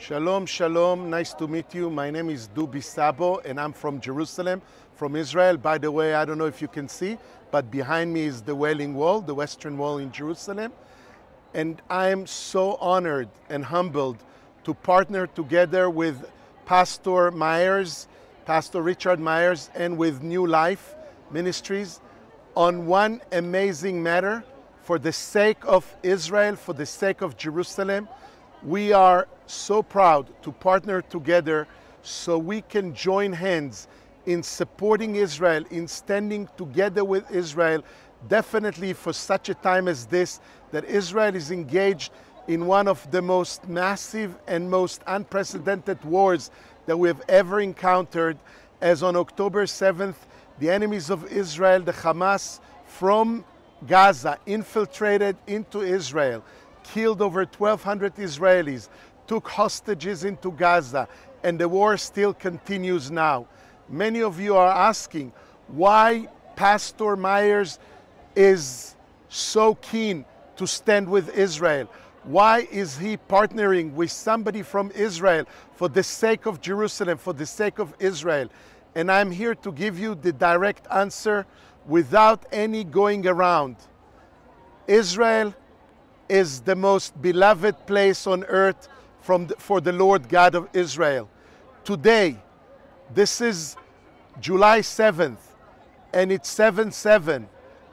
Shalom, shalom. Nice to meet you. My name is Doobie Sabbo, and I'm from Jerusalem, from Israel. By the way, I don't know if you can see, but behind me is the Wailing Wall, the Western Wall in Jerusalem. And I am so honored and humbled to partner together with Pastor Myers, Pastor Richard Myers, and with New Life Ministries on one amazing matter for the sake of Israel, for the sake of Jerusalem. We are so proud to partner together so we can join hands in supporting Israel, in standing together with Israel, definitely for such a time as this, that Israel is engaged in one of the most massive and most unprecedented wars that we have ever encountered. As on October 7th, the enemies of Israel, the Hamas from Gaza, infiltrated into Israel killed over 1,200 Israelis, took hostages into Gaza, and the war still continues now. Many of you are asking why Pastor Myers is so keen to stand with Israel. Why is he partnering with somebody from Israel for the sake of Jerusalem, for the sake of Israel? And I'm here to give you the direct answer without any going around. Israel is the most beloved place on earth from the, for the Lord God of Israel. Today, this is July 7th, and it's 7 7.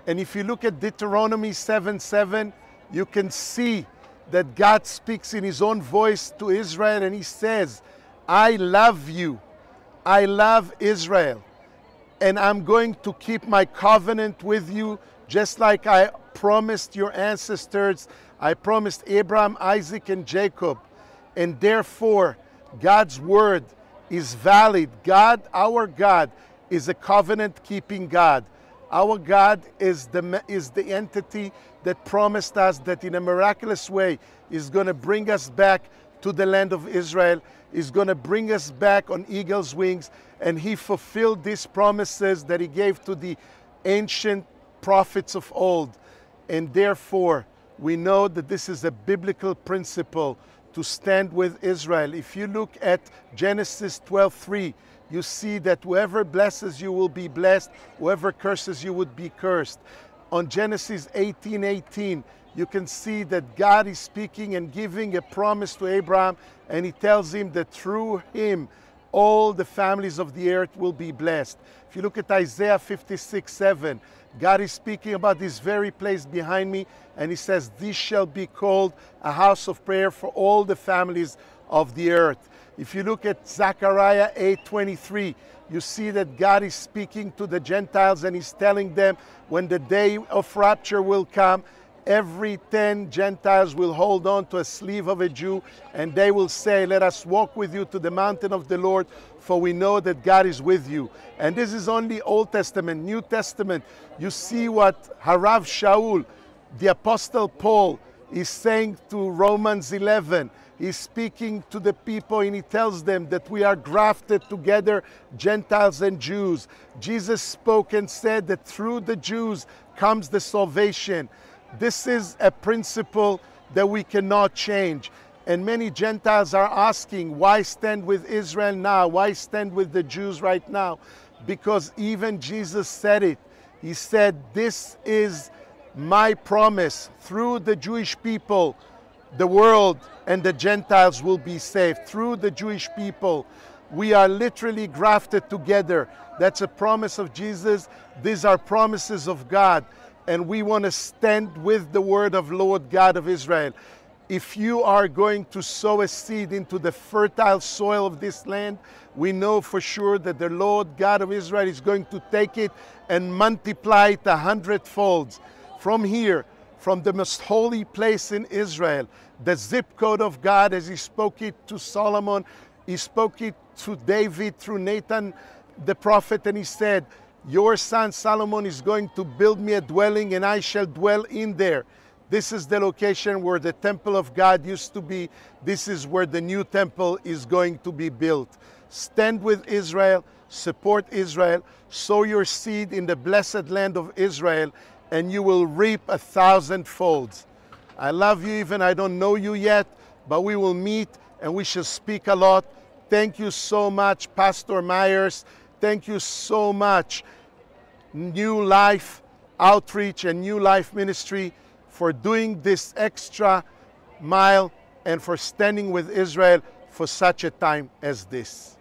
And if you look at Deuteronomy 7 7, you can see that God speaks in His own voice to Israel, and He says, I love you. I love Israel. And I'm going to keep my covenant with you, just like I promised your ancestors I promised Abraham, Isaac, and Jacob. And therefore, God's word is valid. God, our God, is a covenant keeping God. Our God is the, is the entity that promised us that in a miraculous way is going to bring us back to the land of Israel, is going to bring us back on eagle's wings. And he fulfilled these promises that he gave to the ancient prophets of old. And therefore, we know that this is a biblical principle to stand with Israel. If you look at Genesis 12:3, you see that whoever blesses you will be blessed, whoever curses you would be cursed. On Genesis 18:18, 18, you can see that God is speaking and giving a promise to Abraham, and he tells him that through him all the families of the earth will be blessed. If you look at Isaiah 56 7, God is speaking about this very place behind me, and He says, This shall be called a house of prayer for all the families of the earth. If you look at Zechariah 8:23, you see that God is speaking to the Gentiles and He's telling them when the day of rapture will come, every 10 Gentiles will hold on to a sleeve of a Jew and they will say, Let us walk with you to the mountain of the Lord, for we know that God is with you. And this is only Old Testament, New Testament. You see what Harav Shaul, the Apostle Paul, is saying to Romans 11. He's speaking to the people and he tells them that we are grafted together, Gentiles and Jews. Jesus spoke and said that through the Jews comes the salvation. This is a principle that we cannot change. And many Gentiles are asking, why stand with Israel now? Why stand with the Jews right now? Because even Jesus said it. He said, This is my promise. Through the Jewish people, the world and the Gentiles will be saved. Through the Jewish people, we are literally grafted together. That's a promise of Jesus. These are promises of God and we want to stand with the word of Lord God of Israel. If you are going to sow a seed into the fertile soil of this land, we know for sure that the Lord God of Israel is going to take it and multiply it a hundredfold. From here, from the most holy place in Israel, the zip code of God, as He spoke it to Solomon, He spoke it to David through Nathan the prophet, and He said, your son Solomon is going to build me a dwelling, and I shall dwell in there. This is the location where the temple of God used to be. This is where the new temple is going to be built. Stand with Israel, support Israel, sow your seed in the blessed land of Israel, and you will reap a thousand folds. I love you, even I don't know you yet, but we will meet and we shall speak a lot. Thank you so much, Pastor Myers. Thank you so much, New Life Outreach and New Life Ministry, for doing this extra mile and for standing with Israel for such a time as this.